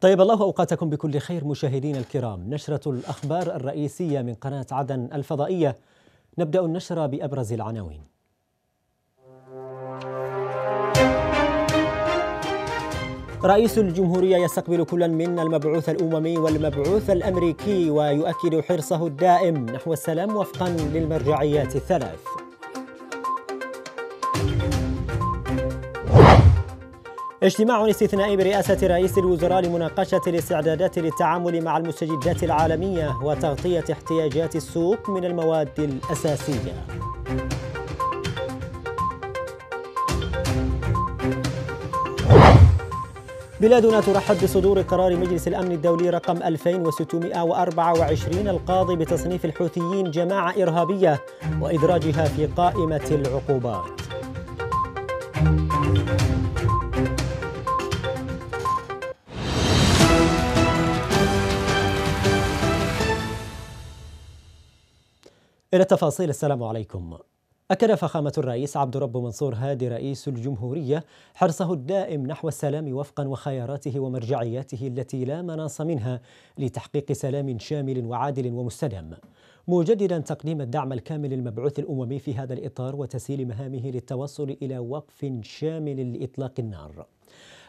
طيب الله أوقاتكم بكل خير مشاهدينا الكرام، نشرة الأخبار الرئيسية من قناة عدن الفضائية. نبدأ النشرة بأبرز العناوين. رئيس الجمهورية يستقبل كلا من المبعوث الأممي والمبعوث الأمريكي ويؤكد حرصه الدائم نحو السلام وفقا للمرجعيات الثلاث. اجتماع استثنائي برئاسة رئيس الوزراء لمناقشة الاستعدادات للتعامل مع المستجدات العالمية وتغطية احتياجات السوق من المواد الأساسية. بلادنا ترحب بصدور قرار مجلس الأمن الدولي رقم 2624 القاضي بتصنيف الحوثيين جماعة إرهابية وإدراجها في قائمة العقوبات. إلى التفاصيل السلام عليكم. أكد فخامة الرئيس عبد رب منصور هادي رئيس الجمهورية حرصه الدائم نحو السلام وفقا وخياراته ومرجعياته التي لا مناص منها لتحقيق سلام شامل وعادل ومستدام مجددا تقديم الدعم الكامل للمبعوث الأممي في هذا الإطار وتسهيل مهامه للتوصل إلى وقف شامل لإطلاق النار.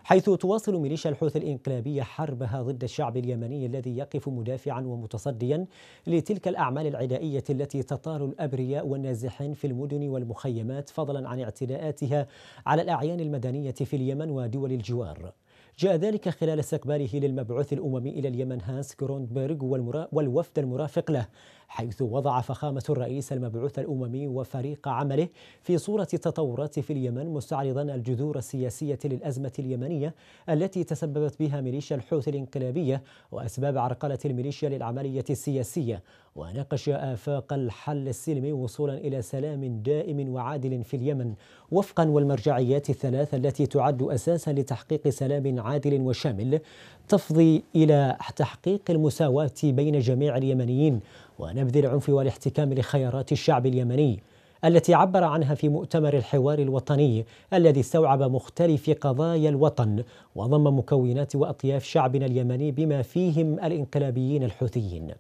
حيث تواصل ميليشيا الحوثي الإنقلابية حربها ضد الشعب اليمني الذي يقف مدافعا ومتصديا لتلك الأعمال العدائية التي تطال الأبرياء والنازحين في المدن والمخيمات فضلا عن اعتداءاتها على الأعيان المدنية في اليمن ودول الجوار. جاء ذلك خلال استقباله للمبعوث الأممي إلى اليمن هانس كروندبرغ والوفد المرافق له. حيث وضع فخامة الرئيس المبعوث الأممي وفريق عمله في صورة التطورات في اليمن مستعرضا الجذور السياسية للأزمة اليمنية التي تسببت بها ميليشيا الحوثي الإنقلابية وأسباب عرقلة الميليشيا للعملية السياسية. وناقش آفاق الحل السلمي وصولا إلى سلام دائم وعادل في اليمن وفقا والمرجعيات الثلاث التي تعد أساسا لتحقيق سلام عادل وشامل تفضي إلى تحقيق المساواة بين جميع اليمنيين. ونبذ العنف والاحتكام لخيارات الشعب اليمني التي عبر عنها في مؤتمر الحوار الوطني الذي استوعب مختلف قضايا الوطن وضم مكونات وأطياف شعبنا اليمني بما فيهم الانقلابيين الحوثيين.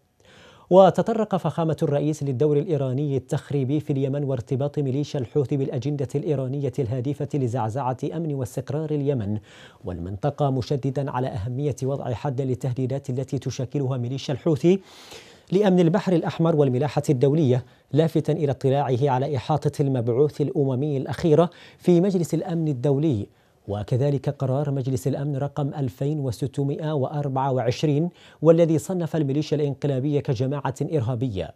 وتطرق فخامة الرئيس للدور الإيراني التخريبي في اليمن وارتباط ميليشيا الحوثي بالأجندة الإيرانية الهادفة لزعزعة أمن واستقرار اليمن والمنطقة مشددا على أهمية وضع حد للتهديدات التي تشكلها ميليشيا الحوثي لأمن البحر الأحمر والملاحة الدولية لافتا إلى اطلاعه على إحاطة المبعوث الأممي الأخيرة في مجلس الأمن الدولي. وكذلك قرار مجلس الأمن رقم 2624 والذي صنف الميليشيا الإنقلابية كجماعة إرهابية.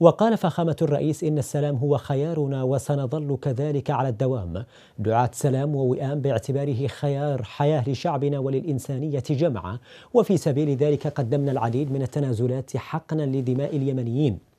وقال فخامة الرئيس إن السلام هو خيارنا وسنظل كذلك على الدوام. دعاة سلام ووئام باعتباره خيار حياة لشعبنا وللإنسانية جمعا. وفي سبيل ذلك قدمنا العديد من التنازلات حقنا لدماء اليمنيين.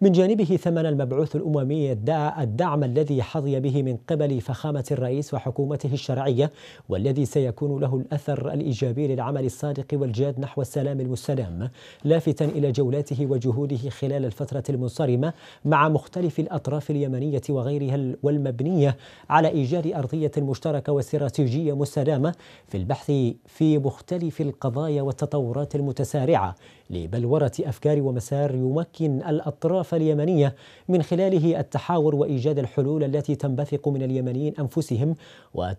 من جانبه ثمن المبعوث الأممي الدعم الذي حظي به من قبل فخامة الرئيس وحكومته الشرعية والذي سيكون له الأثر الإيجابي للعمل الصادق والجاد نحو السلام المستدام لافتا إلى جولاته وجهوده خلال الفترة المنصرمة مع مختلف الأطراف اليمنية وغيرها والمبنية على إيجاد أرضية مشتركة واستراتيجية مستدامة في البحث في مختلف القضايا والتطورات المتسارعة. لبلورة أفكار ومسار يمكن الأطراف اليمنية من خلاله التحاور وإيجاد الحلول التي تنبثق من اليمنيين أنفسهم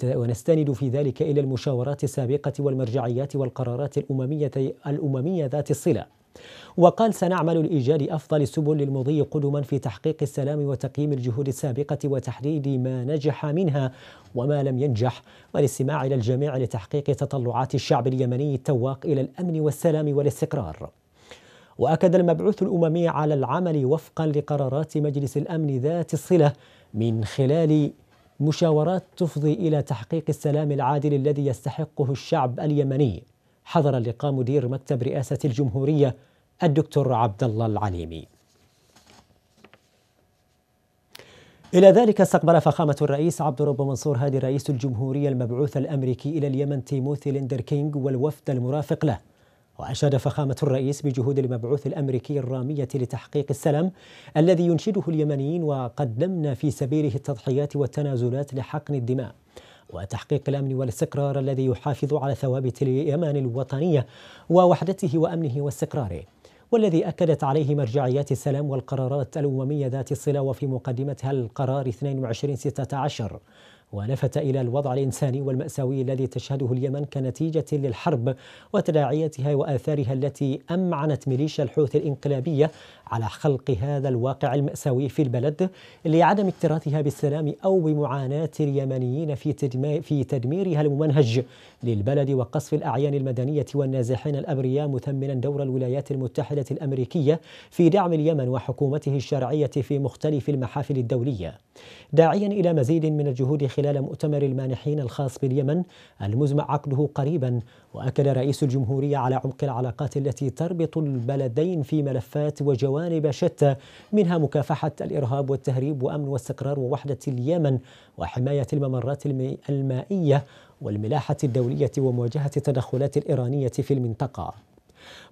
ونستند في ذلك إلى المشاورات السابقة والمرجعيات والقرارات الأممية الأممية ذات الصلة. وقال سنعمل لإيجاد أفضل السبل للمضي قدما في تحقيق السلام وتقييم الجهود السابقة وتحديد ما نجح منها وما لم ينجح والاستماع إلى الجميع لتحقيق تطلعات الشعب اليمني التواق إلى الأمن والسلام والاستقرار وأكد المبعوث الأممي على العمل وفقا لقرارات مجلس الأمن ذات الصلة من خلال مشاورات تفضي إلى تحقيق السلام العادل الذي يستحقه الشعب اليمني. حضر اللقاء مدير مكتب رئاسة الجمهورية الدكتور عبد الله العليمي. إلى ذلك استقبل فخامة الرئيس عبد الرب منصور هادي رئيس الجمهورية المبعوث الأمريكي إلى اليمن تيموثي ليندر كينج والوفد المرافق له. وأشاد فخامة الرئيس بجهود المبعوث الأمريكي الرامية لتحقيق السلام الذي ينشده اليمنيين وقدمنا في سبيله التضحيات والتنازلات لحقن الدماء. وتحقيق الأمن والاستقرار الذي يحافظ على ثوابت اليمن الوطنية ووحدته وأمنه واستقراره والذي أكدت عليه مرجعيات السلام والقرارات الأممية ذات الصلة وفي مقدمتها القرار 2216 ولفت إلى الوضع الإنساني والمأساوي الذي تشهده اليمن كنتيجة للحرب وتداعياتها وآثارها التي أمعنت ميليشيا الحوثي الإنقلابية على خلق هذا الواقع المأساوي في البلد لعدم اكتراثها بالسلام أو بمعاناة اليمنيين في في تدميرها الممنهج للبلد وقصف الأعيان المدنية والنازحين الأبرياء مثمنا دور الولايات المتحدة الأمريكية في دعم اليمن وحكومته الشرعية في مختلف المحافل الدولية. داعيا إلى مزيد من الجهود خلال مؤتمر المانحين الخاص باليمن المزمع عقده قريبا وأكد رئيس الجمهورية على عمق العلاقات التي تربط البلدين في ملفات وجوانب شتى منها مكافحة الإرهاب والتهريب وأمن واستقرار ووحدة اليمن وحماية الممرات المائية والملاحة الدولية ومواجهة التدخلات الإيرانية في المنطقة.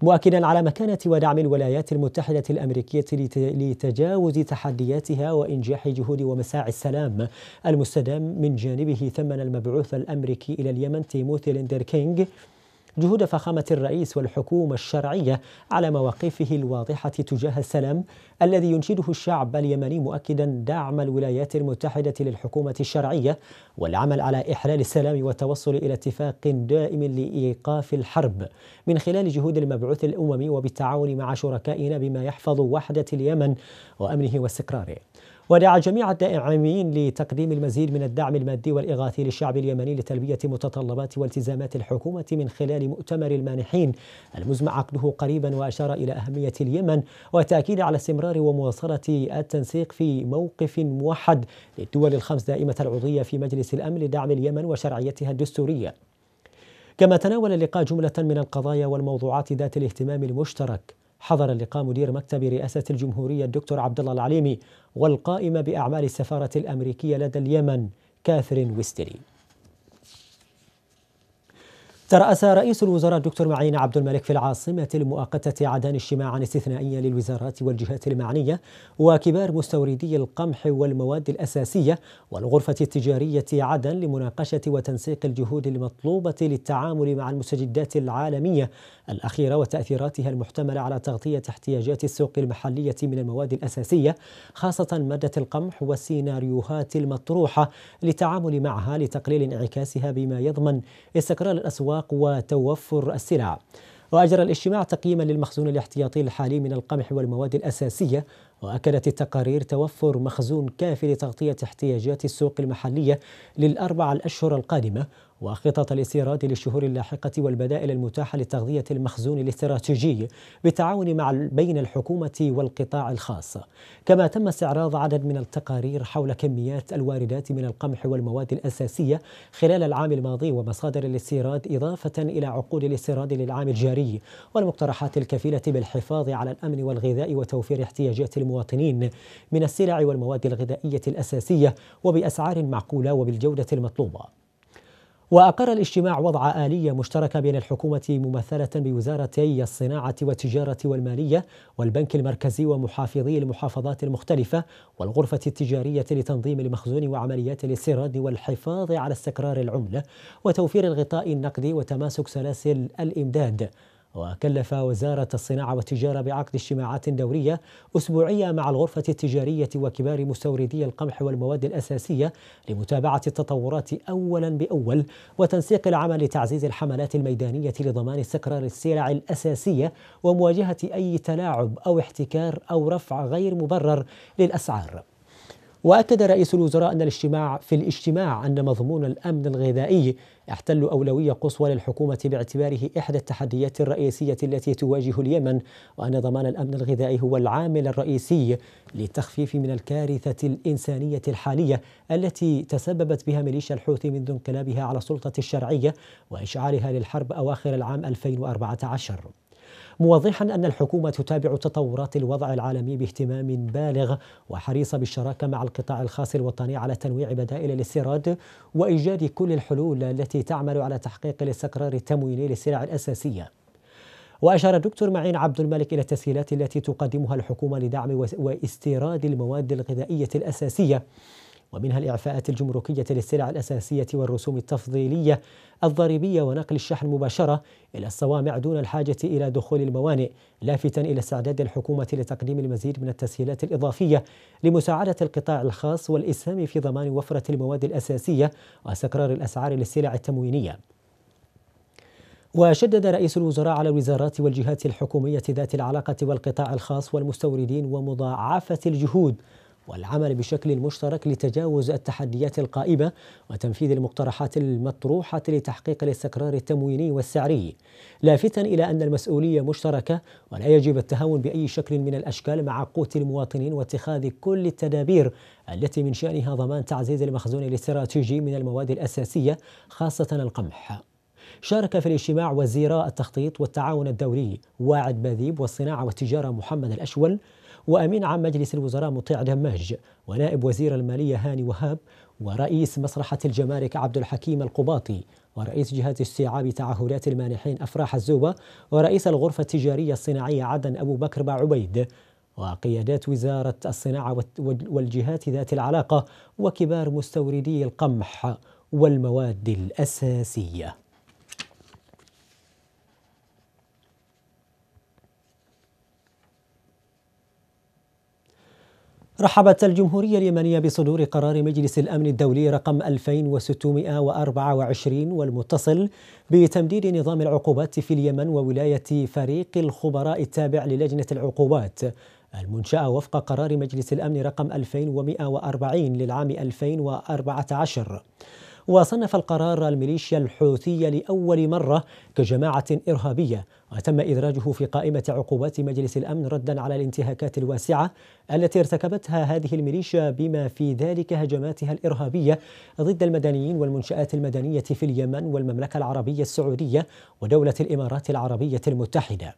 مؤكدا على مكانة ودعم الولايات المتحدة الأمريكية لتجاوز تحدياتها وإنجاح جهود ومساعي السلام المستدام من جانبه ثمن المبعوث الأمريكي إلى اليمن تيموثي ليندر كينغ جهود فخامة الرئيس والحكومة الشرعية على مواقفه الواضحة تجاه السلام الذي ينشده الشعب اليمني مؤكدا دعم الولايات المتحدة للحكومة الشرعية والعمل على إحلال السلام والتوصل إلى اتفاق دائم لإيقاف الحرب. من خلال جهود المبعوث الأممي وبالتعاون مع شركائنا بما يحفظ وحدة اليمن وأمنه واستقراره. ودعا جميع الداعمين لتقديم المزيد من الدعم المادي والإغاثي للشعب اليمني لتلبية متطلبات والتزامات الحكومة من خلال مؤتمر المانحين. المزمع عقده قريبا وأشار إلى أهمية اليمن وتأكيد على استمرار ومواصلة التنسيق في موقف موحد للدول الخمس دائمة العضوية في مجلس الأمن لدعم اليمن وشرعيتها الدستورية. كما تناول اللقاء جملة من القضايا والموضوعات ذات الاهتمام المشترك. حضر اللقاء مدير مكتب رئاسة الجمهورية الدكتور عبد الله العليمي والقائمة بأعمال السفارة الأمريكية لدى اليمن كاثرين ويستري. ترأس رئيس الوزراء الدكتور معين عبد الملك في العاصمة المؤقتة عدن اجتماعا استثنائيا للوزارات والجهات المعنية وكبار مستوردي القمح والمواد الأساسية والغرفة التجارية عدن لمناقشة وتنسيق الجهود المطلوبة للتعامل مع المستجدات العالمية الأخيرة وتأثيراتها المحتملة على تغطية احتياجات السوق المحلية من المواد الأساسية خاصة مادة القمح والسيناريوهات المطروحة للتعامل معها لتقليل انعكاسها بما يضمن استقرار الأسواق وتوفر السلع. وأجرى الاجتماع تقييما للمخزون الاحتياطي الحالي من القمح والمواد الأساسية وأكدت التقارير توفر مخزون كافي لتغطية احتياجات السوق المحلية للأربع الأشهر القادمة وخطط الاستيراد للشهور اللاحقة والبدائل المتاحة لتغذية المخزون الاستراتيجي بالتعاون مع بين الحكومة والقطاع الخاص. كما تم استعراض عدد من التقارير حول كميات الواردات من القمح والمواد الأساسية خلال العام الماضي ومصادر الاستيراد إضافة إلى عقود الاستيراد للعام الجاري والمقترحات الكفيلة بالحفاظ على الأمن والغذاء وتوفير احتياجات المواطنين من السلع والمواد الغذائية الأساسية وبأسعار معقولة وبالجودة المطلوبة. وأقر الاجتماع وضع آلية مشتركة بين الحكومة ممثلة بوزارتي الصناعة والتجارة والمالية والبنك المركزي ومحافظي المحافظات المختلفة والغرفة التجارية لتنظيم المخزون وعمليات الاستيراد والحفاظ على استقرار العملة وتوفير الغطاء النقدي وتماسك سلاسل الإمداد. وكلف وزارة الصناعة والتجارة بعقد اجتماعات دورية أسبوعية مع الغرفة التجارية وكبار مستوردي القمح والمواد الأساسية لمتابعة التطورات أولا بأول وتنسيق العمل لتعزيز الحملات الميدانية لضمان استقرار السلع الأساسية ومواجهة أي تلاعب أو احتكار أو رفع غير مبرر للأسعار. وأكد رئيس الوزراء أن الاجتماع في الاجتماع أن مضمون الأمن الغذائي يحتل أولوية قصوى للحكومة باعتباره إحدى التحديات الرئيسية التي تواجه اليمن وأن ضمان الأمن الغذائي هو العامل الرئيسي للتخفيف من الكارثة الإنسانية الحالية التي تسببت بها ميليشيا الحوثي منذ انقلابها على السلطة الشرعية واشعالها للحرب أواخر العام 2014 موضحا أن الحكومة تتابع تطورات الوضع العالمي باهتمام بالغ وحريصة بالشراكة مع القطاع الخاص الوطني على تنويع بدائل الاستيراد وإيجاد كل الحلول التي تعمل على تحقيق الاستقرار التمويني للسلع الأساسية. وأشار الدكتور معين عبد الملك إلى التسهيلات التي تقدمها الحكومة لدعم واستيراد المواد الغذائية الأساسية ومنها الإعفاءات الجمركية للسلع الأساسية والرسوم التفضيلية الضريبية ونقل الشحن مباشرة إلى الصوامع دون الحاجة إلى دخول الموانئ لافتا إلى استعداد الحكومة لتقديم المزيد من التسهيلات الإضافية لمساعدة القطاع الخاص والإسهام في ضمان وفرة المواد الأساسية واستقرار الأسعار للسلع التموينية. وشدد رئيس الوزراء على الوزارات والجهات الحكومية ذات العلاقة والقطاع الخاص والمستوردين ومضاعفة الجهود والعمل بشكل مشترك لتجاوز التحديات القائمة وتنفيذ المقترحات المطروحة لتحقيق الاستقرار التمويني والسعري. لافتا إلى أن المسؤولية مشتركة ولا يجب التهاون بأي شكل من الأشكال مع قوت المواطنين واتخاذ كل التدابير التي من شأنها ضمان تعزيز المخزون الاستراتيجي من المواد الأساسية خاصة القمح. شارك في الاجتماع وزيرا التخطيط والتعاون الدولي واعد باذيب والصناعة والتجارة محمد الأشول وأمين عام مجلس الوزراء مطيع دماج ونائب وزير المالية هاني وهاب ورئيس مسرحة الجمارك عبد الحكيم القباطي ورئيس جهاز استيعاب تعهدات المانحين أفراح الزوبة ورئيس الغرفة التجارية الصناعية عدن أبو بكر بعبيد وقيادات وزارة الصناعة والجهات ذات العلاقة وكبار مستوردي القمح والمواد الأساسية. رحبت الجمهورية اليمنية بصدور قرار مجلس الأمن الدولي رقم 2624 والمتصل بتمديد نظام العقوبات في اليمن وولاية فريق الخبراء التابع للجنة العقوبات. المنشأة وفق قرار مجلس الأمن رقم 2140 للعام 2014 وصنف القرار الميليشيا الحوثية لأول مرة كجماعة إرهابية. وتم إدراجه في قائمة عقوبات مجلس الأمن ردا على الانتهاكات الواسعة التي ارتكبتها هذه الميليشيا بما في ذلك هجماتها الإرهابية ضد المدنيين والمنشآت المدنية في اليمن والمملكة العربية السعودية ودولة الإمارات العربية المتحدة.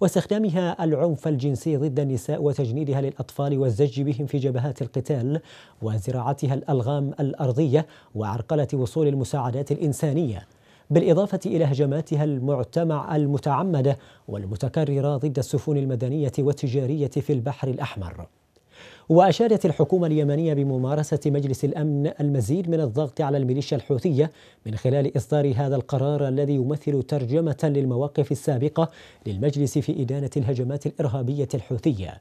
واستخدامها العنف الجنسي ضد النساء وتجنيدها للأطفال والزج بهم في جبهات القتال وزراعتها الألغام الأرضية وعرقلة وصول المساعدات الإنسانية. بالإضافة إلى هجماتها المعتمع المتعمدة والمتكررة ضد السفن المدنية والتجارية في البحر الأحمر. وأشارت الحكومة اليمنية بممارسة مجلس الأمن المزيد من الضغط على الميليشيا الحوثية من خلال إصدار هذا القرار الذي يمثل ترجمة للمواقف السابقة للمجلس في إدانة الهجمات الإرهابية الحوثية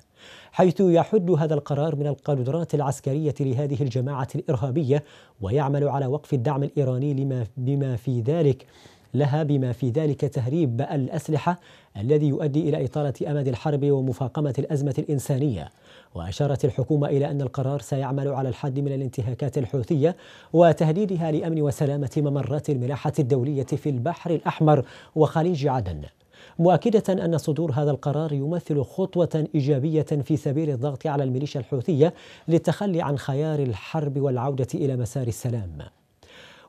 حيث يحد هذا القرار من القدرات العسكرية لهذه الجماعة الإرهابية ويعمل على وقف الدعم الإيراني لما بما في ذلك لها بما في ذلك تهريب الأسلحة الذي يؤدي إلى إطالة أمد الحرب ومفاقمة الأزمة الإنسانية. وأشارت الحكومة إلى أن القرار سيعمل على الحد من الانتهاكات الحوثية وتهديدها لأمن وسلامة ممرات الملاحة الدولية في البحر الأحمر وخليج عدن. مؤكدة أن صدور هذا القرار يمثل خطوة إيجابية في سبيل الضغط على الميليشيا الحوثية للتخلي عن خيار الحرب والعودة إلى مسار السلام.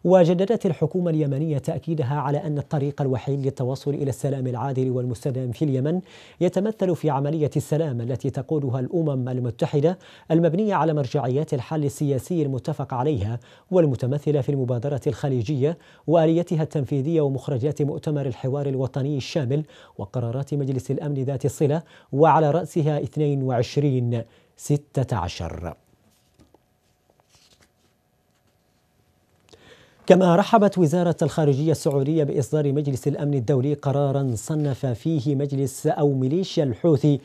وجددت الحكومة اليمنية تأكيدها على أن الطريق الوحيد للتوصل إلى السلام العادل والمستدام في اليمن يتمثل في عملية السلام التي تقودها الأمم المتحدة المبنية على مرجعيات الحل السياسي المتفق عليها والمتمثلة في المبادرة الخليجية وآليتها التنفيذية ومخرجات مؤتمر الحوار الوطني الشامل وقرارات مجلس الأمن ذات الصلة وعلى رأسها 22 16 كما رحبت وزارة الخارجية السعودية بإصدار مجلس الأمن الدولي قرارا صنف فيه مجلس أو ميليشيا الحوثي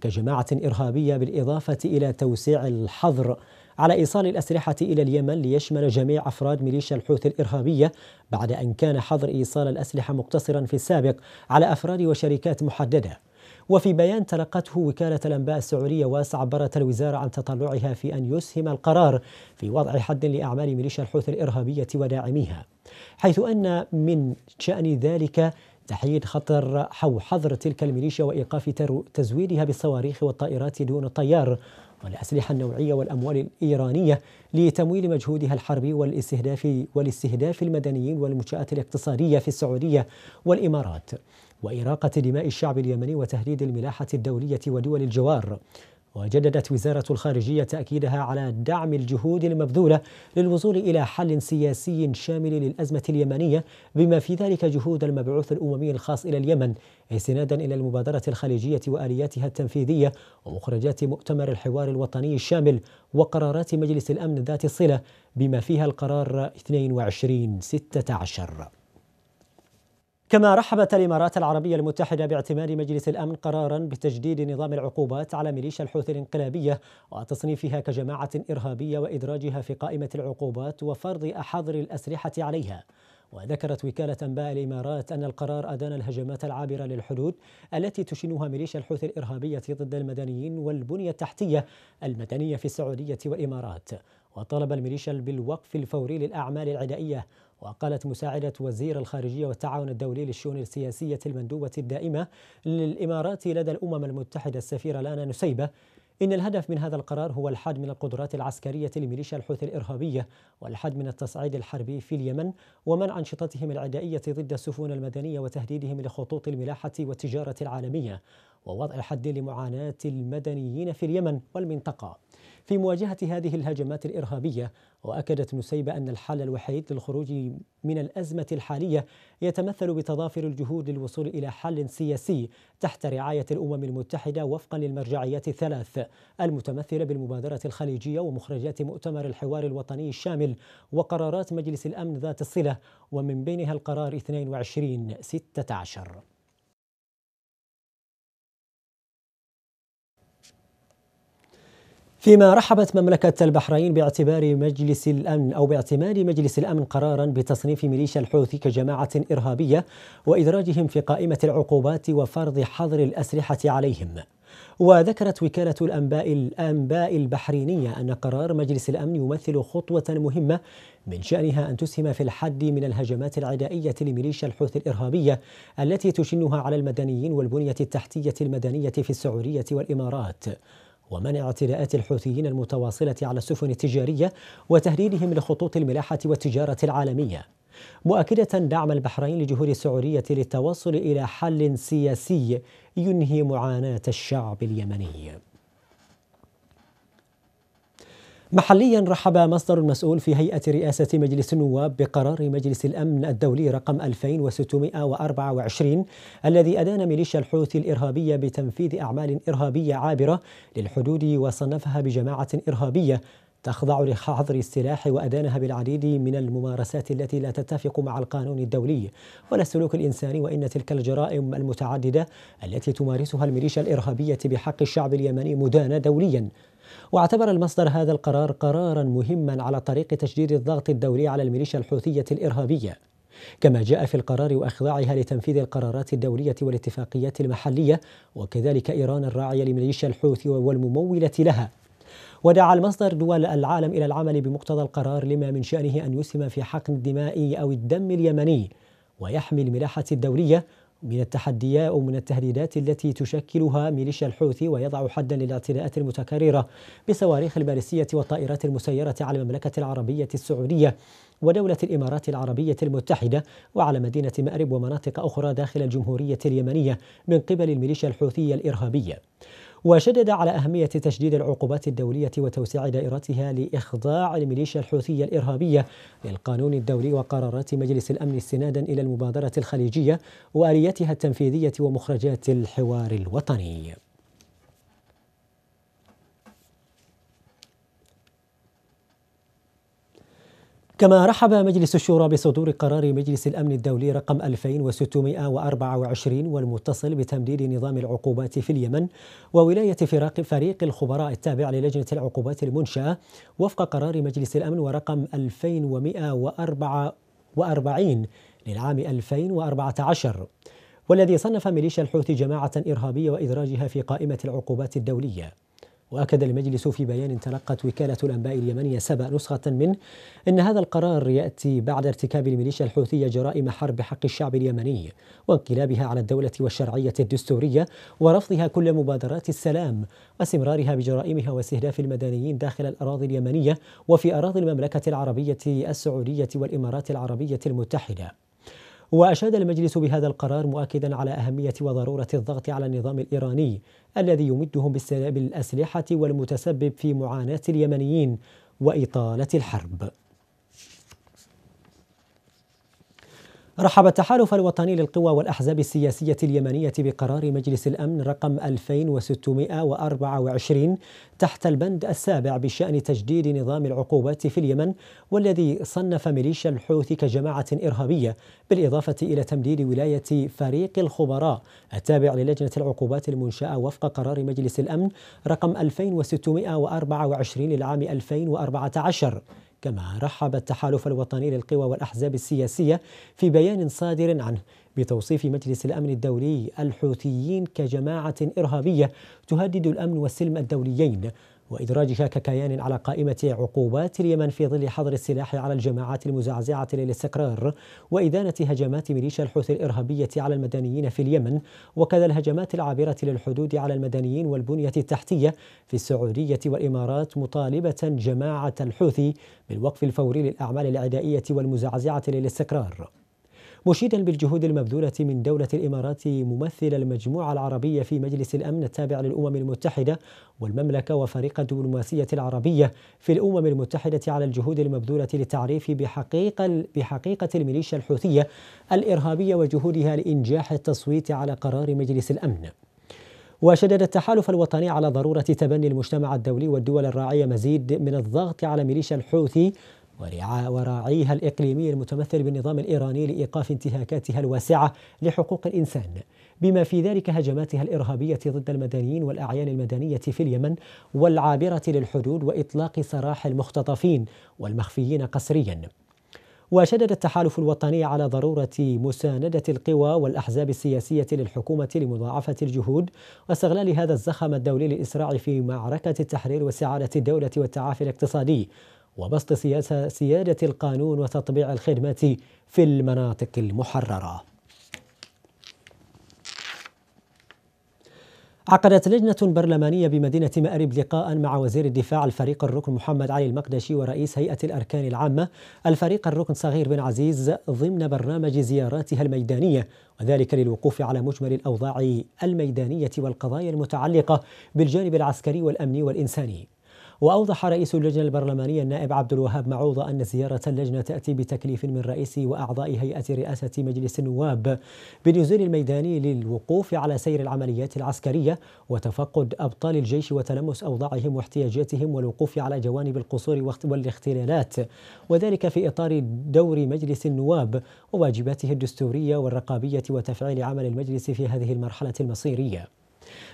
كجماعة إرهابية بالإضافة إلى توسيع الحظر. على إيصال الأسلحة إلى اليمن ليشمل جميع أفراد ميليشيا الحوثي الإرهابية بعد أن كان حظر إيصال الأسلحة مقتصرا في السابق على أفراد وشركات محددة. وفي بيان تلقته وكالة الأنباء السعودية واسع عبرت الوزارة عن تطلعها في أن يسهم القرار في وضع حد لأعمال ميليشيا الحوثي الإرهابية وداعميها حيث أن من شأن ذلك تحييد خطر أو حظر تلك الميليشيا وإيقاف تزويدها بالصواريخ والطائرات دون طيار والأسلحة النوعية والأموال الإيرانية لتمويل مجهودها الحربي والاستهداف والاستهداف المدنيين والمنشآت الاقتصادية في السعودية والإمارات. وإراقة دماء الشعب اليمني وتهديد الملاحة الدولية ودول الجوار. وجددت وزارة الخارجية تأكيدها على دعم الجهود المبذولة للوصول إلى حل سياسي شامل للأزمة اليمنية بما في ذلك جهود المبعوث الأممي الخاص إلى اليمن استنادا إلى المبادرة الخليجية وآلياتها التنفيذية ومخرجات مؤتمر الحوار الوطني الشامل وقرارات مجلس الأمن ذات الصلة بما فيها القرار 2216 كما رحبت الإمارات العربية المتحدة باعتماد مجلس الأمن قرارا بتجديد نظام العقوبات على ميليشيا الحوثي الانقلابية وتصنيفها كجماعة إرهابية وإدراجها في قائمة العقوبات وفرض أحظر الأسلحة عليها. وذكرت وكالة أنباء الإمارات أن القرار أدان الهجمات العابرة للحدود التي تشنها ميليشيا الحوثي الإرهابية ضد المدنيين والبنية التحتية المدنية في السعودية والإمارات وطلب الميليشيا بالوقف الفوري للأعمال العدائية وقالت مساعدة وزير الخارجية والتعاون الدولي للشؤون السياسية المندوبة الدائمة للإمارات لدى الأمم المتحدة السفيرة لانا نسيبة إن الهدف من هذا القرار هو الحد من القدرات العسكرية لميليشيا الحوثي الإرهابية والحد من التصعيد الحربي في اليمن ومنع أنشطتهم العدائية ضد السفن المدنية وتهديدهم لخطوط الملاحة والتجارة العالمية ووضع حد لمعاناة المدنيين في اليمن والمنطقة. في مواجهة هذه الهجمات الإرهابية وأكدت نسيبة أن الحل الوحيد للخروج من الأزمة الحالية يتمثل بتضافر الجهود للوصول إلى حل سياسي تحت رعاية الأمم المتحدة وفقا للمرجعيات الثلاث المتمثلة بالمبادرة الخليجية ومخرجات مؤتمر الحوار الوطني الشامل وقرارات مجلس الأمن ذات الصلة ومن بينها القرار 22 16 فيما رحبت مملكة البحرين باعتبار مجلس الأمن أو باعتماد مجلس الأمن قرارا بتصنيف ميليشيا الحوثي كجماعة إرهابية وإدراجهم في قائمة العقوبات وفرض حظر الأسلحة عليهم. وذكرت وكالة الأنباء الأنباء البحرينية أن قرار مجلس الأمن يمثل خطوة مهمة من شأنها أن تسهم في الحد من الهجمات العدائية لميليشيا الحوثي الإرهابية التي تشنها على المدنيين والبنية التحتية المدنية في السعودية والإمارات. ومنع اعتداءات الحوثيين المتواصلة على السفن التجارية وتهديدهم لخطوط الملاحة والتجارة العالمية. مؤكدة دعم البحرين لجهود السعودية للتوصل إلى حل سياسي ينهي معاناة الشعب اليمني. محليا رحب مصدر مسؤول في هيئة رئاسة مجلس النواب بقرار مجلس الأمن الدولي رقم 2624 الذي أدان ميليشيا الحوثي الإرهابية بتنفيذ أعمال إرهابية عابرة للحدود وصنفها بجماعة إرهابية تخضع لحظر السلاح وأدانها بالعديد من الممارسات التي لا تتفق مع القانون الدولي. ولا السلوك الإنساني وإن تلك الجرائم المتعددة التي تمارسها الميليشيا الإرهابية بحق الشعب اليمني مدانة دوليا. واعتبر المصدر هذا القرار قرارا مهما على طريق تشديد الضغط الدولي على الميليشيا الحوثية الإرهابية. كما جاء في القرار وأخضاعها لتنفيذ القرارات الدولية والاتفاقيات المحلية وكذلك إيران الراعية لميليشيا الحوثي والممولة لها. ودعا المصدر دول العالم إلى العمل بمقتضى القرار لما من شأنه أن يسهم في حقن الدماء أو الدم اليمني ويحمي الملاحة الدولية من التحديات ومن التهديدات التي تشكلها ميليشيا الحوثي ويضع حدا للاعتداءات المتكررة بصواريخ البالستية والطائرات المسيرة على المملكة العربية السعودية ودولة الإمارات العربية المتحدة وعلى مدينة مأرب ومناطق أخرى داخل الجمهورية اليمنية من قبل الميليشيا الحوثية الإرهابية. وشدد على أهمية تشديد العقوبات الدولية وتوسيع دائرتها لإخضاع الميليشيا الحوثية الإرهابية للقانون الدولي وقرارات مجلس الأمن استنادا إلى المبادرة الخليجية وآلياتها التنفيذية ومخرجات الحوار الوطني. كما رحب مجلس الشورى بصدور قرار مجلس الأمن الدولي رقم 2624 والمتصل بتمديد نظام العقوبات في اليمن وولاية فراق فريق الخبراء التابع للجنة العقوبات المنشأة وفق قرار مجلس الأمن ورقم 2144 للعام 2014 والذي صنف ميليشيا الحوثي جماعة إرهابية وإدراجها في قائمة العقوبات الدولية. وأكد المجلس في بيان تلقت وكالة الأنباء اليمنية سبا نسخة منه أن هذا القرار يأتي بعد ارتكاب الميليشيا الحوثية جرائم حرب حق الشعب اليمني وانقلابها على الدولة والشرعية الدستورية ورفضها كل مبادرات السلام واستمرارها بجرائمها واستهداف المدنيين داخل الأراضي اليمنية وفي أراضي المملكة العربية السعودية والإمارات العربية المتحدة. وأشاد المجلس بهذا القرار مؤكدا على أهمية وضرورة الضغط على النظام الإيراني الذي يمدهم بالأسلحة والمتسبب في معاناة اليمنيين وإطالة الحرب. رحب التحالف الوطني للقوى والأحزاب السياسية اليمنية بقرار مجلس الأمن رقم 2624 تحت البند السابع بشأن تجديد نظام العقوبات في اليمن والذي صنف ميليشيا الحوثي كجماعة إرهابية بالإضافة إلى تمديد ولاية فريق الخبراء التابع للجنة العقوبات المنشأة وفق قرار مجلس الأمن رقم 2624 للعام 2014 كما رحب التحالف الوطني للقوى والأحزاب السياسية في بيان صادر عنه بتوصيف مجلس الأمن الدولي الحوثيين كجماعة إرهابية تهدد الأمن والسلم الدوليين وإدراجها ككيان على قائمة عقوبات اليمن في ظل حظر السلاح على الجماعات المزعزعة للاستقرار وإدانة هجمات ميليشيا الحوثي الإرهابية على المدنيين في اليمن وكذا الهجمات العابرة للحدود على المدنيين والبنية التحتية في السعودية والإمارات مطالبة جماعة الحوثي بالوقف الفوري للأعمال العدائية والمزعزعة للاستقرار. مشيدا بالجهود المبذولة من دولة الإمارات ممثل المجموعة العربية في مجلس الأمن التابع للأمم المتحدة والمملكة وفريق الدبلوماسية العربية في الأمم المتحدة على الجهود المبذولة للتعريف بحقيقة بحقيقة الميليشيا الحوثية الإرهابية وجهودها لإنجاح التصويت على قرار مجلس الأمن. وشدد التحالف الوطني على ضرورة تبني المجتمع الدولي والدول الراعية مزيد من الضغط على ميليشيا الحوثي وراعيها الإقليمي المتمثل بالنظام الإيراني لإيقاف انتهاكاتها الواسعة لحقوق الإنسان. بما في ذلك هجماتها الإرهابية ضد المدنيين والأعيان المدنية في اليمن والعابرة للحدود وإطلاق سراح المختطفين والمخفيين قسريا. وشدد التحالف الوطني على ضرورة مساندة القوى والأحزاب السياسية للحكومة لمضاعفة الجهود واستغلال هذا الزخم الدولي للإسراع في معركة التحرير واستعادة الدولة والتعافي الاقتصادي. وبسط سياسة سيادة القانون وتطبيع الخدمات في المناطق المحررة. عقدت لجنة برلمانية بمدينة مأرب لقاء مع وزير الدفاع الفريق الركن محمد علي المقدشي ورئيس هيئة الأركان العامة الفريق الركن صغير بن عزيز ضمن برنامج زياراتها الميدانية وذلك للوقوف على مجمل الأوضاع الميدانية والقضايا المتعلقة بالجانب العسكري والأمني والإنساني. وأوضح رئيس اللجنة البرلمانية النائب عبد الوهاب معوضة أن زيارة اللجنة تأتي بتكليف من رئيس وأعضاء هيئة رئاسة مجلس النواب بالنزول الميداني للوقوف على سير العمليات العسكرية وتفقد أبطال الجيش وتلمس أوضاعهم واحتياجاتهم والوقوف على جوانب القصور والاختلالات وذلك في إطار دور مجلس النواب وواجباته الدستورية والرقابية وتفعيل عمل المجلس في هذه المرحلة المصيرية.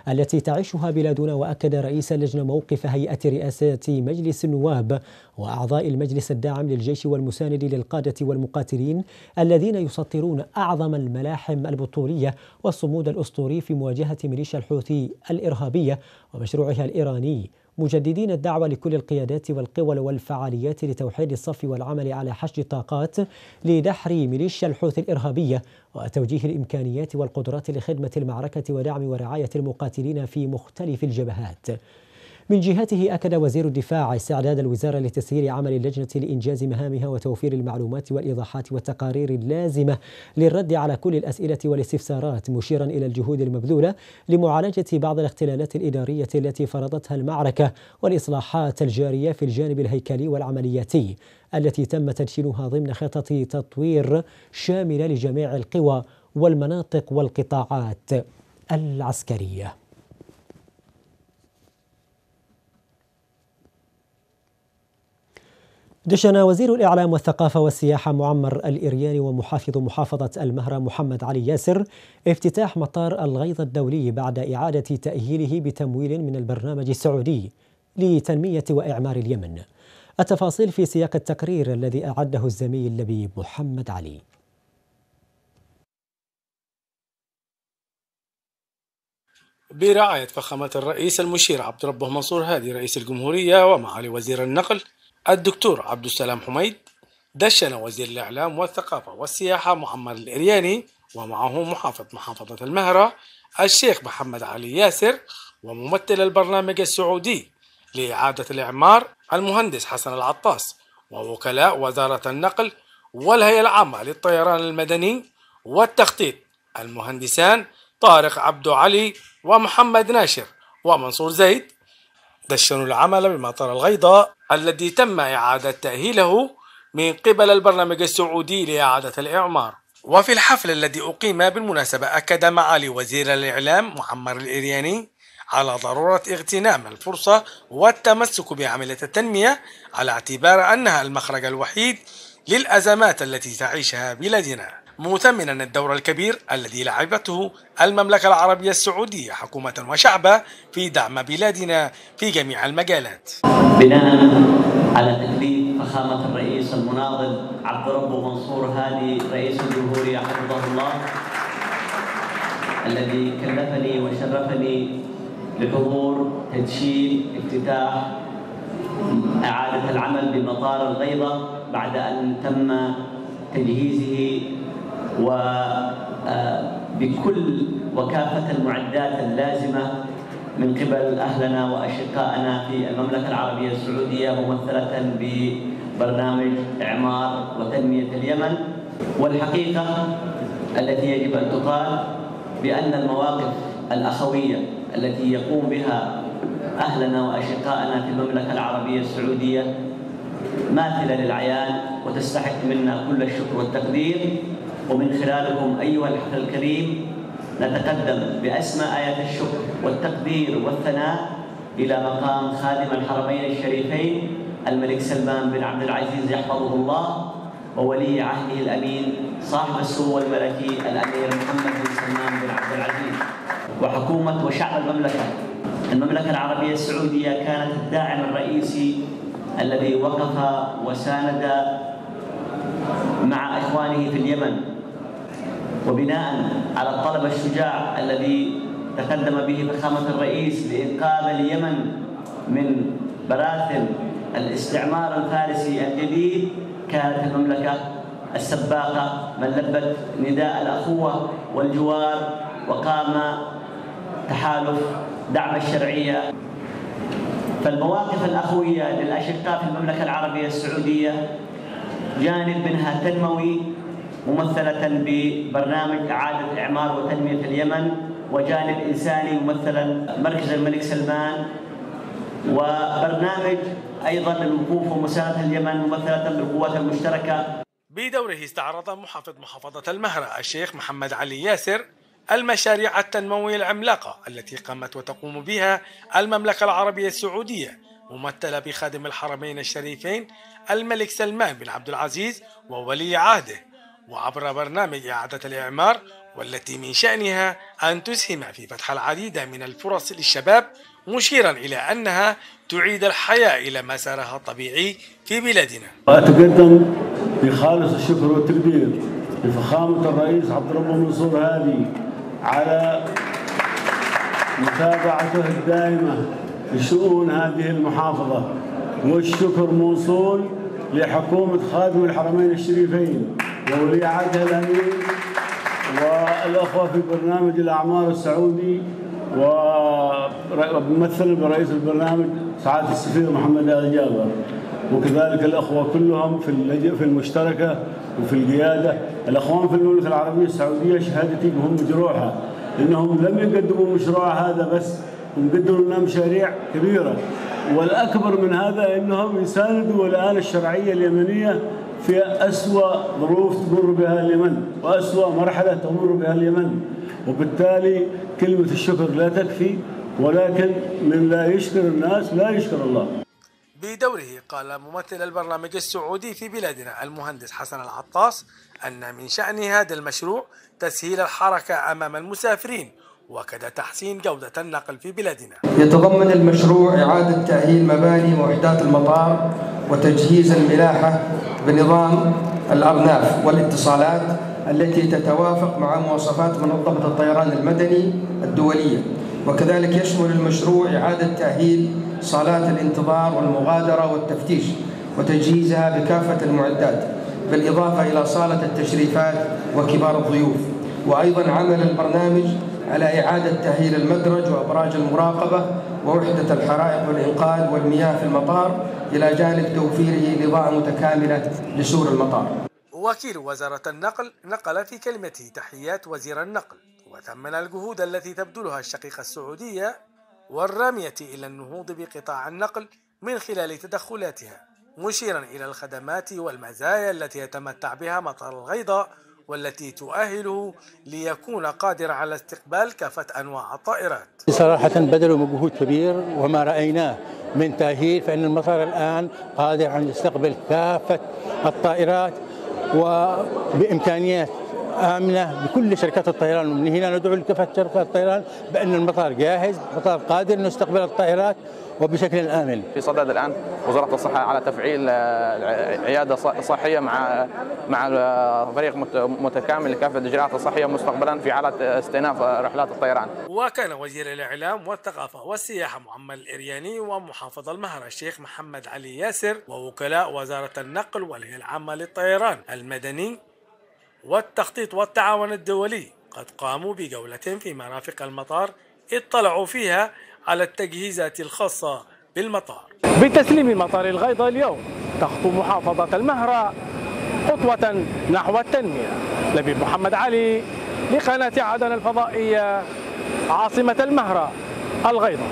التي تعيشها بلادنا وأكد رئيس اللجنة موقف هيئة رئاسة مجلس النواب وأعضاء المجلس الداعم للجيش والمساند للقادة والمقاتلين الذين يسطرون أعظم الملاحم البطولية والصمود الأسطوري في مواجهة ميليشيا الحوثي الإرهابية ومشروعها الإيراني. مجددين الدعوة لكل القيادات والقوى والفعاليات لتوحيد الصف والعمل على حشد الطاقات لدحر ميليشيا الحوثي الإرهابية وتوجيه الإمكانيات والقدرات لخدمة المعركة ودعم ورعاية المقاتلين في مختلف الجبهات. من جهته أكد وزير الدفاع استعداد الوزارة لتسهيل عمل اللجنة لإنجاز مهامها وتوفير المعلومات والإيضاحات والتقارير اللازمة للرد على كل الأسئلة والاستفسارات مشيرا إلى الجهود المبذولة لمعالجة بعض الاختلالات الإدارية التي فرضتها المعركة والإصلاحات الجارية في الجانب الهيكلي والعملياتي التي تم تدشينها ضمن خطط تطوير شاملة لجميع القوى والمناطق والقطاعات العسكرية. دشن وزير الإعلام والثقافة والسياحة معمر الإرياني ومحافظ محافظة المهرة محمد علي ياسر افتتاح مطار الغيض الدولي بعد إعادة تأهيله بتمويل من البرنامج السعودي لتنمية وإعمار اليمن. التفاصيل في سياق التقرير الذي أعده الزميل لبيب محمد علي. برعاية فخامة الرئيس المشير عبد ربه منصور هادي رئيس الجمهورية ومعالي وزير النقل الدكتور عبد السلام حميد دشن وزير الإعلام والثقافة والسياحة محمد الإرياني ومعه محافظ محافظة المهرة الشيخ محمد علي ياسر وممثل البرنامج السعودي لإعادة الإعمار المهندس حسن العطاس ووكلاء وزارة النقل والهيئة العامة للطيران المدني والتخطيط المهندسان طارق عبد علي ومحمد ناشر ومنصور زيد. دشنوا العمل بمطار الغيضاء الذي تم إعادة تأهيله من قبل البرنامج السعودي لإعادة الإعمار. وفي الحفل الذي أقيم بالمناسبة أكد معالي وزير الإعلام معمر الإرياني على ضرورة اغتنام الفرصة والتمسك بعملية التنمية على اعتبار أنها المخرج الوحيد للأزمات التي تعيشها بلادنا. مثمنا الدور الكبير الذي لعبته المملكة العربية السعودية حكومة وشعبا في دعم بلادنا في جميع المجالات. بناء على تكليف فخامة الرئيس المناضل عبد ربه منصور هادي رئيس الجمهورية حفظه الله الذي كلفني وشرفني بحضور تدشين افتتاح إعادة العمل بمطار الغيضة بعد أن تم تجهيزه وبكل وكافة المعدات اللازمة من قبل أهلنا وأشقائنا في المملكة العربية السعودية ممثلة ببرنامج إعمار وتنمية اليمن. والحقيقة التي يجب أن تقال بأن المواقف الأخوية التي يقوم بها أهلنا وأشقائنا في المملكة العربية السعودية ماثلة للعيان وتستحق منا كل الشكر والتقدير. ومن خلالكم أيها الحفل الكريم نتقدم بأسمى آيات الشكر والتقدير والثناء إلى مقام خادم الحرمين الشريفين الملك سلمان بن عبد العزيز يحفظه الله وولي عهده الأمين صاحب السمو الملكي الأمير محمد بن سلمان بن عبد العزيز. وحكومة وشعب المملكة المملكة العربية السعودية كانت الداعم الرئيسي الذي وقف وساند مع إخوانه في اليمن. وبناء على الطلب الشجاع الذي تقدم به فخامة الرئيس لإنقاذ اليمن من براثن الاستعمار الفارسي الجديد كانت المملكة السباقة من لبت نداء الأخوة والجوار وقام تحالف دعم الشرعية. فالمواقف الأخوية للأشقاء في المملكة العربية السعودية جانب منها تنموي ممثلة ببرنامج إعادة إعمار وتنمية اليمن وجانب إنساني ممثلا مركز الملك سلمان وبرنامج أيضا للوقوف ومساندة اليمن ممثلة بالقوات المشتركة. بدوره استعرض محافظ محافظة المهرة الشيخ محمد علي ياسر المشاريع التنموية العملاقة التي قامت وتقوم بها المملكة العربية السعودية ممثلة بخادم الحرمين الشريفين الملك سلمان بن عبد العزيز وولي عهده. وعبر برنامج إعادة الإعمار والتي من شأنها أن تسهم في فتح العديد من الفرص للشباب مشيرا إلى أنها تعيد الحياة إلى مسارها الطبيعي في بلادنا. وأتقدم بخالص الشكر والتقدير لفخامة الرئيس عبد الرب منصور هادي على متابعته الدائمة لشؤون هذه المحافظة والشكر موصول لحكومة خادم الحرمين الشريفين وولي عهده الأمين والأخوة في برنامج الأعمار السعودي وممثل برئيس البرنامج سعادة السفير محمد آل جابر. وكذلك الأخوة كلهم في في المشتركة وفي القيادة. الأخوان في المملكة العربية السعودية شهادتي بهم مجروحة إنهم لم يقدموا مشروع هذا بس هم قدموا لنا مشاريع كبيرة. والأكبر من هذا أنهم يساندوا الآن الشرعية اليمنية في أسوأ ظروف تمر بها اليمن وأسوأ مرحلة تمر بها اليمن. وبالتالي كلمة الشكر لا تكفي ولكن من لا يشكر الناس لا يشكر الله. بدوره قال ممثل البرنامج السعودي في بلادنا المهندس حسن العطاس أن من شأن هذا المشروع تسهيل الحركة أمام المسافرين وكذا تحسين جودة النقل في بلادنا. يتضمن المشروع إعادة تأهيل مباني ووحدات المطار وتجهيز الملاحة بنظام الأرناف والاتصالات التي تتوافق مع مواصفات منظمة الطيران المدني الدولية. وكذلك يشمل المشروع إعادة تأهيل صالات الانتظار والمغادرة والتفتيش وتجهيزها بكافة المعدات بالإضافة إلى صالة التشريفات وكبار الضيوف. وأيضا عمل البرنامج على إعادة تأهيل المدرج وأبراج المراقبة ووحدة الحرائق والإنقاذ والمياه في المطار إلى جانب توفيره لإضاءة متكاملة لسور المطار. وكيل وزارة النقل نقل في كلمته تحيات وزير النقل وثمن الجهود التي تبذلها الشقيقة السعودية والرامية إلى النهوض بقطاع النقل من خلال تدخلاتها مشيرا إلى الخدمات والمزايا التي يتمتع بها مطار الغيضاء والتي تؤهله ليكون قادرا على استقبال كافة أنواع الطائرات. صراحة بذلوا مجهود كبير وما رأيناه من تأهيل فإن المطار الآن قادر أن يستقبل كافة الطائرات وبإمكانيات آمنة بكل شركات الطيران ومن هنا ندعو لكافة شركات الطيران بأن المطار جاهز مطار قادر أن يستقبل الطائرات وبشكل آمن. في صدد الآن وزارة الصحة على تفعيل آه، عيادة صحية مع مع فريق متكامل لكافة الإجراءات الصحية مستقبلا في حالة استئناف رحلات الطيران. وكان وزير الإعلام والثقافة والسياحة محمد الإرياني ومحافظ المهرة الشيخ محمد علي ياسر ووكلاء وزارة النقل والهيئة العامة للطيران المدني والتخطيط والتعاون الدولي. قد قاموا بجولة في مرافق المطار اطلعوا فيها على التجهيزات الخاصة بالمطار. بتسليم مطار الغيضة اليوم تخطو محافظة المهرة خطوة نحو التنمية. لبيب محمد علي لقناة عدن الفضائية عاصمة المهرة الغيضة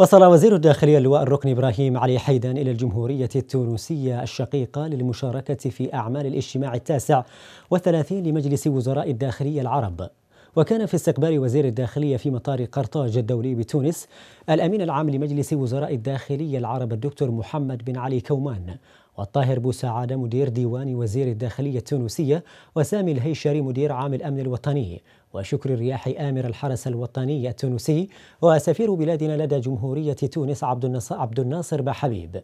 وصل وزير الداخلية اللواء الركن إبراهيم علي حيدان إلى الجمهورية التونسية الشقيقة للمشاركة في أعمال الاجتماع التاسع والثلاثين لمجلس وزراء الداخلية العرب. وكان في استقبال وزير الداخلية في مطار قرطاج الدولي بتونس الأمين العام لمجلس وزراء الداخلية العرب الدكتور محمد بن علي كومان. والطاهر بوسعادة مدير ديوان وزير الداخلية التونسية وسامي الهيشري مدير عام الأمن الوطني. وشكر الرياح آمر الحرس الوطني التونسي. وسفير بلادنا لدى جمهورية تونس عبد الناصر بحبيب.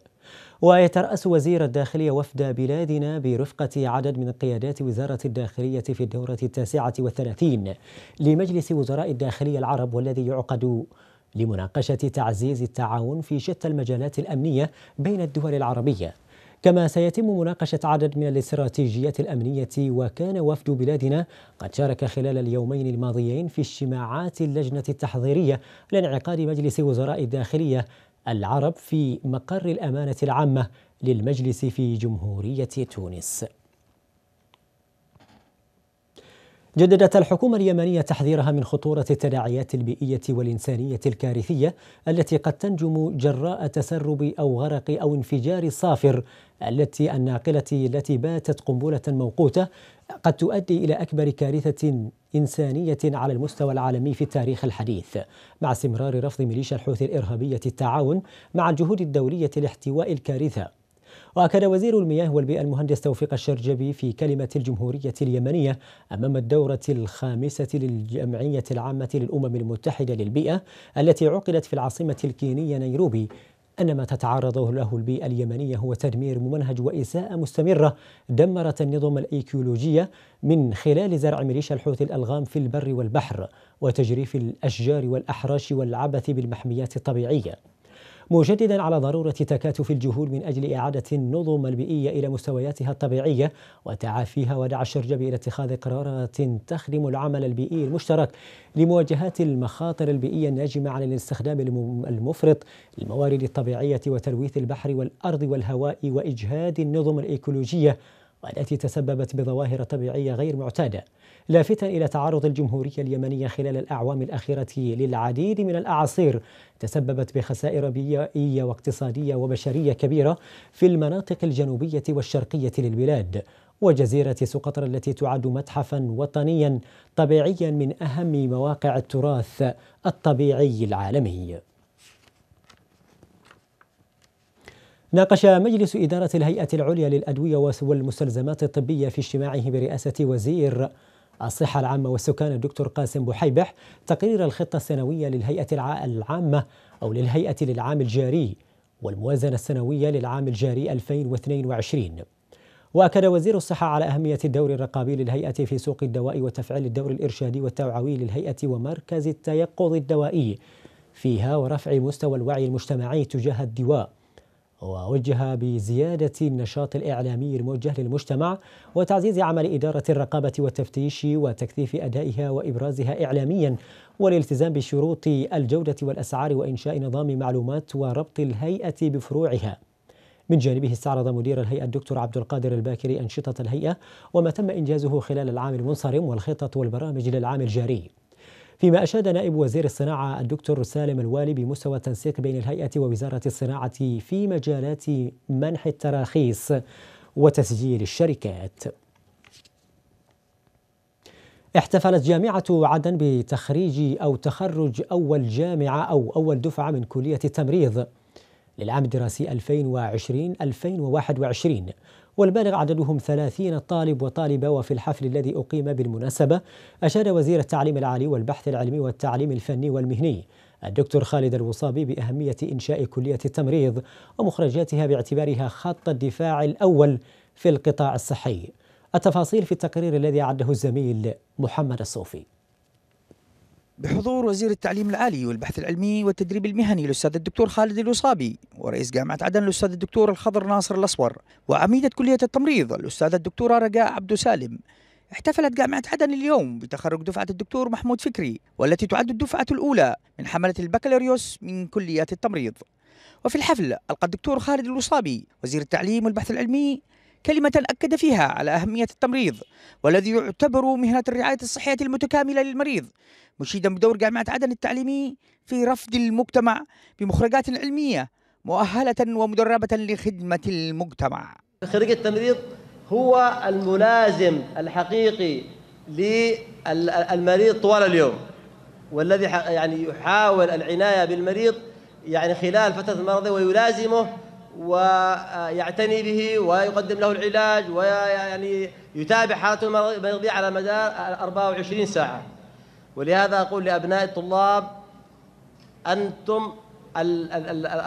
ويترأس وزير الداخلية وفد بلادنا برفقة عدد من قيادات وزارة الداخلية في الدورة التاسعة والثلاثين لمجلس وزراء الداخلية العرب والذي يعقد لمناقشة تعزيز التعاون في شتى المجالات الأمنية بين الدول العربية. كما سيتم مناقشة عدد من الاستراتيجيات الأمنية وكان وفد بلادنا قد شارك خلال اليومين الماضيين في اجتماعات اللجنة التحضيرية لانعقاد مجلس وزراء الداخلية العرب في مقر الأمانة العامة للمجلس في جمهورية تونس. جددت الحكومة اليمنية تحذيرها من خطورة التداعيات البيئية والإنسانية الكارثية التي قد تنجم جراء تسرب أو غرق أو انفجار صافر التي الناقلة التي باتت قنبلة موقوتة قد تؤدي إلى أكبر كارثة إنسانية على المستوى العالمي في التاريخ الحديث. مع استمرار رفض ميليشيا الحوثي الإرهابية التعاون مع الجهود الدولية لاحتواء الكارثة. وأكد وزير المياه والبيئة المهندس توفيق الشرجبي في كلمة الجمهورية اليمنية أمام الدورة الخامسة للجمعية العامة للأمم المتحدة للبيئة التي عقدت في العاصمة الكينية نيروبي. أن ما تتعرض له البيئة اليمنية هو تدمير ممنهج وإساءة مستمرة دمرت النظم الإيكولوجية من خلال زرع ميليشيا الحوثي الألغام في البر والبحر وتجريف الأشجار والأحراش والعبث بالمحميات الطبيعية. مجددا على ضرورة تكاتف الجهود من أجل إعادة النظم البيئية إلى مستوياتها الطبيعية وتعافيها ودعا الشرجبي إلى اتخاذ قرارات تخدم العمل البيئي المشترك لمواجهة المخاطر البيئية الناجمة عن الاستخدام المفرط للموارد الطبيعية وتلويث البحر والأرض والهواء وإجهاد النظم الإيكولوجية. والتي تسببت بظواهر طبيعية غير معتادة لافتا إلى تعرض الجمهورية اليمنية خلال الأعوام الأخيرة للعديد من الأعاصير تسببت بخسائر بيئية واقتصادية وبشرية كبيرة في المناطق الجنوبية والشرقية للبلاد وجزيرة سقطرى التي تعد متحفا وطنيا طبيعيا من أهم مواقع التراث الطبيعي العالمي. ناقش مجلس إدارة الهيئة العليا للأدوية والمستلزمات الطبية في اجتماعه برئاسة وزير الصحة العامة والسكان الدكتور قاسم بوحيبح تقرير الخطة السنوية للهيئة العامة أو للهيئة للعام الجاري والموازنة السنوية للعام الجاري 2022 وأكد وزير الصحة على أهمية الدور الرقابي للهيئة في سوق الدواء وتفعيل الدور الإرشادي والتوعوي للهيئة ومركز التيقظ الدوائي فيها ورفع مستوى الوعي المجتمعي تجاه الدواء. ووجه بزيادة النشاط الإعلامي الموجه للمجتمع وتعزيز عمل إدارة الرقابة والتفتيش وتكثيف أدائها وإبرازها إعلاميا والالتزام بشروط الجودة والأسعار وإنشاء نظام معلومات وربط الهيئة بفروعها. من جانبه استعرض مدير الهيئة الدكتور عبد القادر الباكري أنشطة الهيئة وما تم إنجازه خلال العام المنصرم والخطط والبرامج للعام الجاري. فيما أشاد نائب وزير الصناعة الدكتور سالم الوالي بمستوى التنسيق بين الهيئة ووزارة الصناعة في مجالات منح التراخيص وتسجيل الشركات. احتفلت جامعة عدن بتخريج أو تخرج أول جامعة أو أول دفعة من كلية التمريض للعام الدراسي 2020-2021 والبالغ عددهم 30 طالب وطالبة وفي الحفل الذي أقيم بالمناسبة أشاد وزير التعليم العالي والبحث العلمي والتعليم الفني والمهني الدكتور خالد الوصابي بأهمية إنشاء كلية التمريض ومخرجاتها باعتبارها خط الدفاع الأول في القطاع الصحي. التفاصيل في التقرير الذي أعده الزميل محمد الصوفي. بحضور وزير التعليم العالي والبحث العلمي والتدريب المهني الأستاذ الدكتور خالد الوصابي ورئيس جامعة عدن الأستاذ الدكتور الخضر ناصر الأصور وعميدة كلية التمريض الأستاذة الدكتورة رجاء عبد سالم. احتفلت جامعة عدن اليوم بتخرج دفعة الدكتور محمود فكري والتي تعد الدفعة الأولى من حملة البكالوريوس من كليات التمريض. وفي الحفل ألقى الدكتور خالد الوصابي وزير التعليم والبحث العلمي كلمة أكد فيها على أهمية التمريض والذي يعتبر مهنة الرعاية الصحية المتكاملة للمريض مشيدا بدور جامعة عدن التعليمي في رفض المجتمع بمخرجات علمية مؤهلة ومدربة لخدمة المجتمع. خريج التمريض هو الملازم الحقيقي للمريض طوال اليوم والذي يعني يحاول العناية بالمريض يعني خلال فترة مرضه ويلازمه ويعتني به ويقدم له العلاج ويعني يتابع حالته المرضية على مدار 24 ساعة. ولهذا أقول لأبناء الطلاب أنتم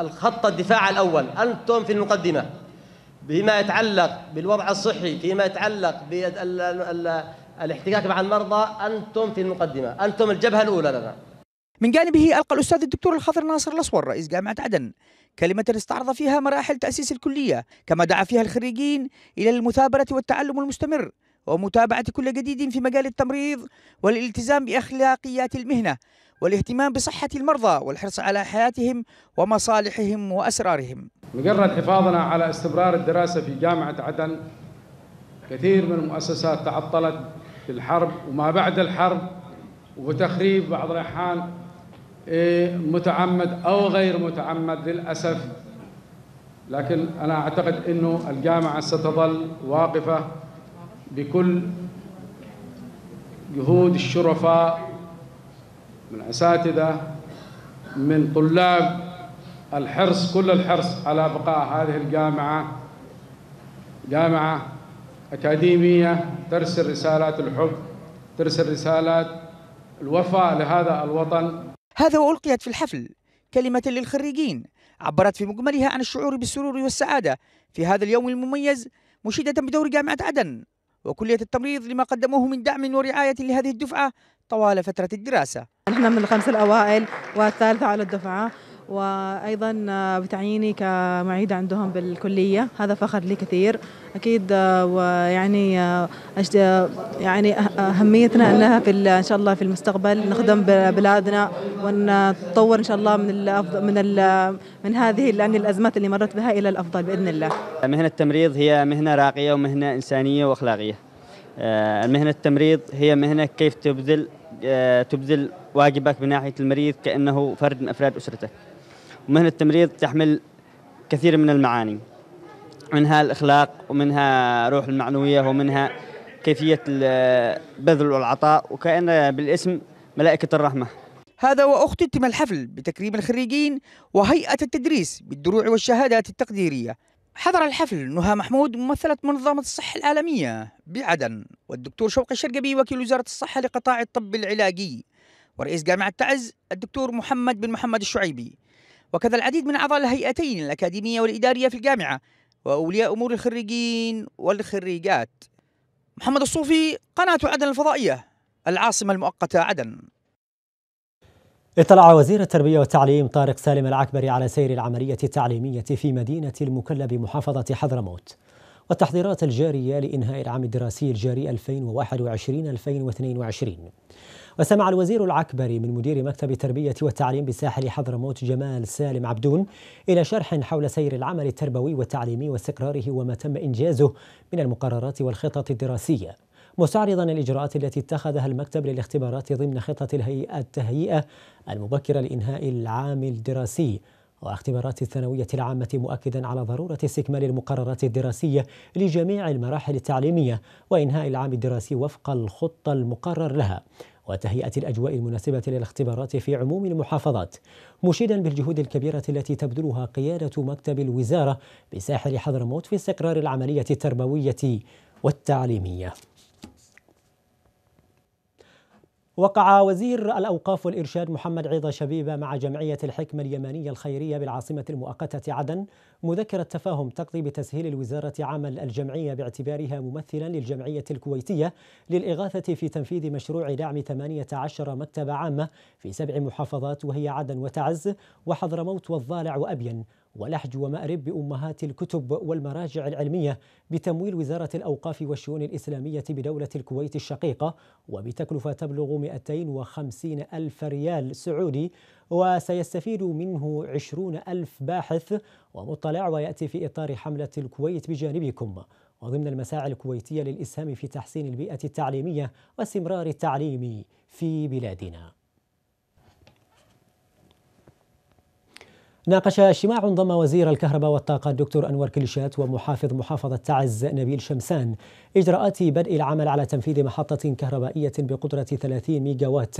الخط الدفاع الأول أنتم في المقدمة. بما يتعلق بالوضع الصحي فيما يتعلق بالاحتكاك مع المرضى أنتم في المقدمة. أنتم الجبهة الأولى لنا. من جانبه ألقى الأستاذ الدكتور الخضر ناصر الأصور رئيس جامعة عدن. كلمة استعرض فيها مراحل تأسيس الكلية كما دعا فيها الخريجين إلى المثابرة والتعلم المستمر ومتابعة كل جديد في مجال التمريض والالتزام بأخلاقيات المهنة والاهتمام بصحة المرضى والحرص على حياتهم ومصالحهم وأسرارهم. مجرد حفاظنا على استمرار الدراسة في جامعة عدن كثير من المؤسسات تعطلت في الحرب وما بعد الحرب وتخريب بعض الأحيان متعمد أو غير متعمد للأسف. لكن أنا أعتقد أنه الجامعة ستظل واقفة بكل جهود الشرفاء من أساتذة من طلاب الحرص كل الحرص على بقاء هذه الجامعة. جامعة أكاديمية ترسل رسالات الحب ترسل رسالات الوفاء لهذا الوطن. هذا وألقيت في الحفل كلمة للخريجين عبرت في مجملها عن الشعور بالسرور والسعادة في هذا اليوم المميز مشيدة بدور جامعة عدن وكلية التمريض لما قدموه من دعم ورعاية لهذه الدفعة طوال فترة الدراسة. نحن من الخمس الأوائل والثالثة على الدفعة. وأيضا بتعييني كمعيده عندهم بالكلية هذا فخر لي كثير أكيد ويعني يعني أهميتنا أنها في إن شاء الله في المستقبل نخدم بلادنا ونتطور إن شاء الله من الافضل من من هذه يعني الأزمات اللي مرت بها إلى الأفضل بإذن الله. مهنة التمريض هي مهنة راقية ومهنة إنسانية وأخلاقية. المهنة التمريض هي مهنة كيف تبذل تبذل واجبك من ناحية المريض كأنه فرد من أفراد أسرتك. ومهنة التمريض تحمل كثير من المعاني منها الإخلاق ومنها روح المعنوية ومنها كيفية البذل والعطاء وكأن بالاسم ملائكة الرحمة. هذا واختتم الحفل بتكريم الخريجين وهيئة التدريس بالدروع والشهادات التقديرية. حضر الحفل نهى محمود ممثلة منظمة الصحة العالمية بعدن والدكتور شوقي الشرقبي وكيل وزارة الصحة لقطاع الطب العلاجي. ورئيس جامعة تعز الدكتور محمد بن محمد الشعيبي. وكذا العديد من أعضاء الهيئتين الأكاديمية والإدارية في الجامعة وأولياء أمور الخريجين والخريجات. محمد الصوفي قناة عدن الفضائية العاصمة المؤقتة عدن. اطلع وزير التربية والتعليم طارق سالم العكبري على سير العملية التعليمية في مدينة المكلا بمحافظة حضرموت. والتحضيرات الجارية لإنهاء العام الدراسي الجاري 2021-2022 وسمع الوزير العكبري من مدير مكتب التربية والتعليم بساحل حضرموت جمال سالم عبدون إلى شرح حول سير العمل التربوي والتعليمي واستقراره وما تم إنجازه من المقررات والخطط الدراسية. مستعرضا الإجراءات التي اتخذها المكتب للاختبارات ضمن خطة الهيئة التهيئة المبكرة لإنهاء العام الدراسي واختبارات الثانوية العامة مؤكدا على ضرورة استكمال المقررات الدراسية لجميع المراحل التعليمية وإنهاء العام الدراسي وفق الخطة المقرر لها. وتهيئة الأجواء المناسبة للاختبارات في عموم المحافظات مشيدا بالجهود الكبيرة التي تبذلها قيادة مكتب الوزارة بساحل حضرموت في استقرار العملية التربوية والتعليمية. وقع وزير الأوقاف والإرشاد محمد عيضة شبيبة مع جمعية الحكمة اليمنية الخيرية بالعاصمة المؤقتة عدن مذكرة تفاهم تقضي بتسهيل الوزارة عمل الجمعية باعتبارها ممثلا للجمعية الكويتية للإغاثة في تنفيذ مشروع دعم 18 مكتبة عامة في سبع محافظات وهي عدن وتعز وحضرموت والضالع وأبين ولحج ومأرب بأمهات الكتب والمراجع العلمية بتمويل وزارة الأوقاف والشؤون الإسلامية بدولة الكويت الشقيقة وبتكلفة تبلغ 250 ألف ريال سعودي وسيستفيد منه 20 ألف باحث ومطلع ويأتي في إطار حملة الكويت بجانبكم. وضمن المساعي الكويتية للإسهام في تحسين البيئة التعليمية واستمرار التعليم في بلادنا. ناقش اجتماع ضم وزير الكهرباء والطاقة الدكتور أنور كليشات ومحافظ محافظة تعز نبيل شمسان. إجراءات بدء العمل على تنفيذ محطة كهربائية بقدرة 30 ميجاوات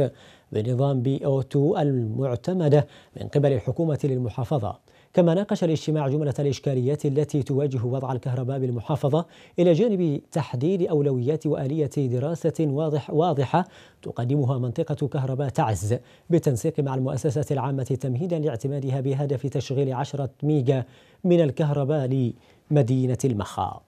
بنظام بي أو 2 المعتمدة من قبل الحكومة للمحافظة. كما ناقش الاجتماع جملة الإشكاليات التي تواجه وضع الكهرباء بالمحافظة إلى جانب تحديد أولويات وآلية دراسة واضح واضحة تقدمها منطقة كهرباء تعز بالتنسيق مع المؤسسة العامة تمهيدا لاعتمادها بهدف تشغيل عشرة ميجا من الكهرباء لمدينة المخا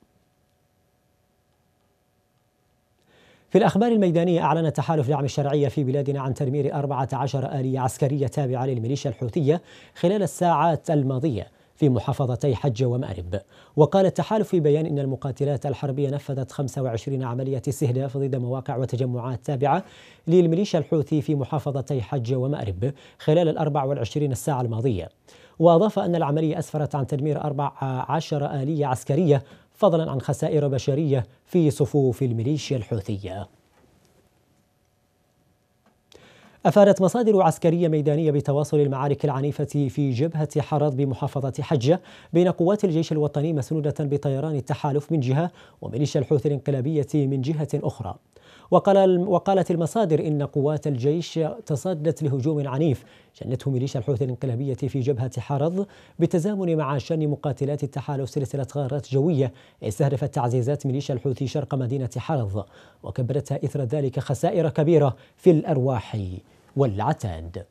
في الأخبار الميدانية أعلن تحالف دعم الشرعية في بلادنا عن تدمير 14 آلية عسكرية تابعة للميليشيا الحوثية خلال الساعات الماضية في محافظتي حجة ومأرب. وقال التحالف في بيان إن المقاتلات الحربية نفذت 25 عملية استهداف ضد مواقع وتجمعات تابعة للميليشيا الحوثي في محافظتي حجة ومأرب خلال ال 24 الساعة الماضية. وأضاف أن العملية أسفرت عن تدمير 14 آلية عسكرية فضلا عن خسائر بشرية في صفوف الميليشيا الحوثية. أفادت مصادر عسكرية ميدانية بتواصل المعارك العنيفة في جبهة حرض بمحافظة حجة بين قوات الجيش الوطني مسنودة بطيران التحالف من جهة وميليشيا الحوثي الانقلابية من جهة أخرى وقال وقالت المصادر إن قوات الجيش تصدت لهجوم عنيف. شنته ميليشيا الحوثي الإنقلابية في جبهة حرض بالتزامن مع شن مقاتلات التحالف سلسلة غارات جوية. استهدفت تعزيزات ميليشيا الحوثي شرق مدينة حرض وكبرتها إثر ذلك خسائر كبيرة في الأرواح والعتاد.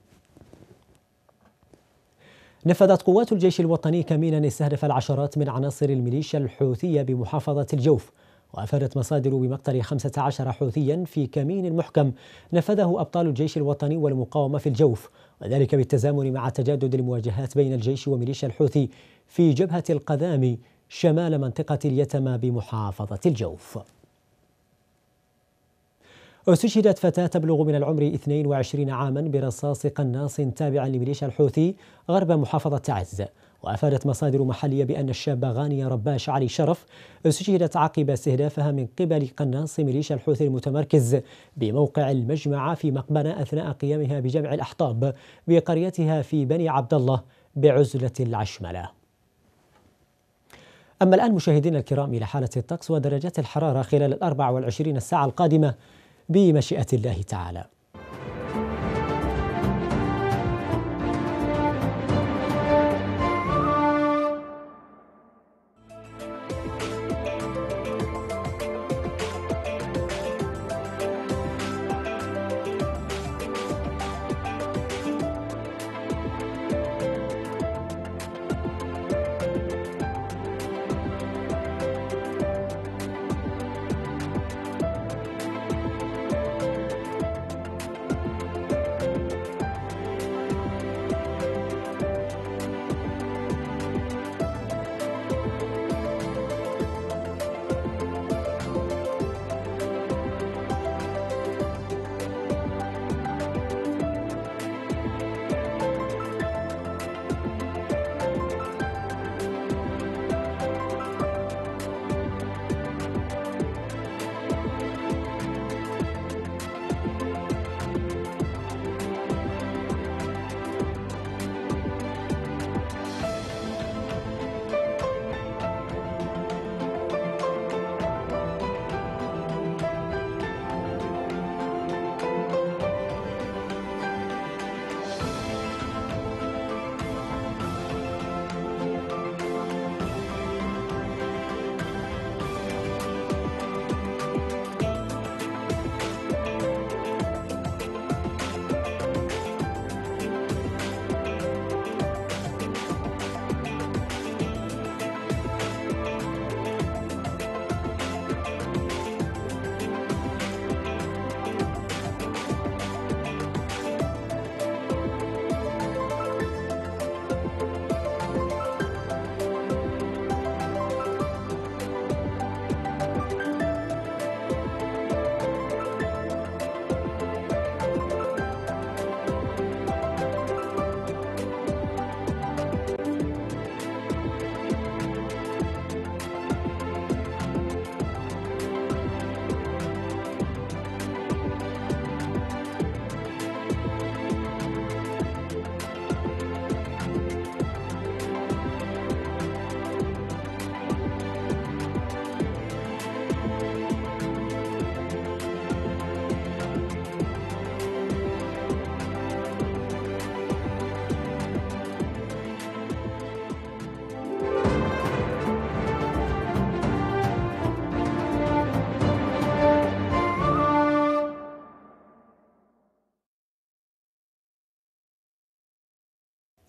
نفذت قوات الجيش الوطني كمينا استهدف العشرات من عناصر الميليشيا الحوثية بمحافظة الجوف. وأفادت مصادر بمقتل 15 حوثيا في كمين محكم نفذه أبطال الجيش الوطني والمقاومة في الجوف وذلك بالتزامن مع تجدد المواجهات بين الجيش وميليشيا الحوثي في جبهة القذام شمال منطقة اليتمى بمحافظة الجوف. استشهدت فتاة تبلغ من العمر 22 عاما برصاص قناص تابع لميليشيا الحوثي غرب محافظة تعز وأفادت مصادر محلية بأن الشابة غانية رباش علي شرف استشهدت عقب استهدافها من قبل قناص ميليشيا الحوثي المتمركز بموقع المجمعة في مقبنة أثناء قيامها بجمع الأحطاب بقريتها في بني عبد الله بعزلة العشملة. أما الآن مشاهدينا الكرام إلى حالة الطقس ودرجات الحرارة خلال الأربع والعشرين الساعة القادمة بمشيئة الله تعالى.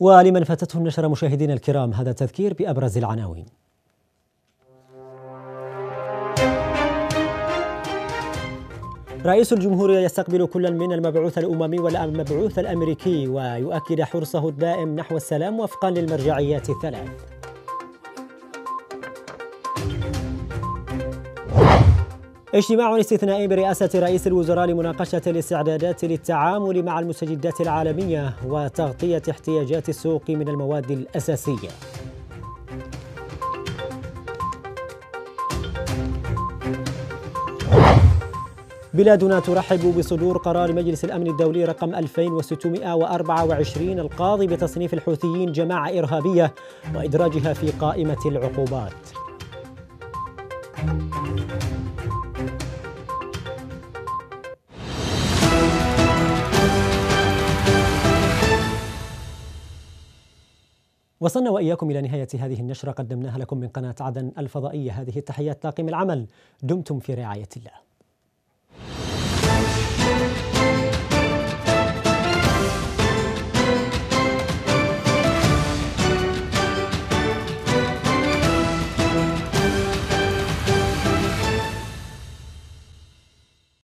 ولمن فاتته النشرة مشاهدينا الكرام هذا تذكير بأبرز العناوين. رئيس الجمهورية يستقبل كل من المبعوث الأممي والمبعوث الأمريكي ويؤكد حرصه الدائم نحو السلام وفقا للمرجعيات الثلاث. اجتماع استثنائي برئاسة رئيس الوزراء لمناقشة الاستعدادات للتعامل مع المستجدات العالمية وتغطية احتياجات السوق من المواد الأساسية. بلادنا ترحب بصدور قرار مجلس الأمن الدولي رقم 2624 القاضي بتصنيف الحوثيين جماعة إرهابية وإدراجها في قائمة العقوبات. وصلنا وإياكم إلى نهاية هذه النشرة. قدمناها لكم من قناة عدن الفضائية. هذه التحيات طاقم العمل. دمتم في رعاية الله.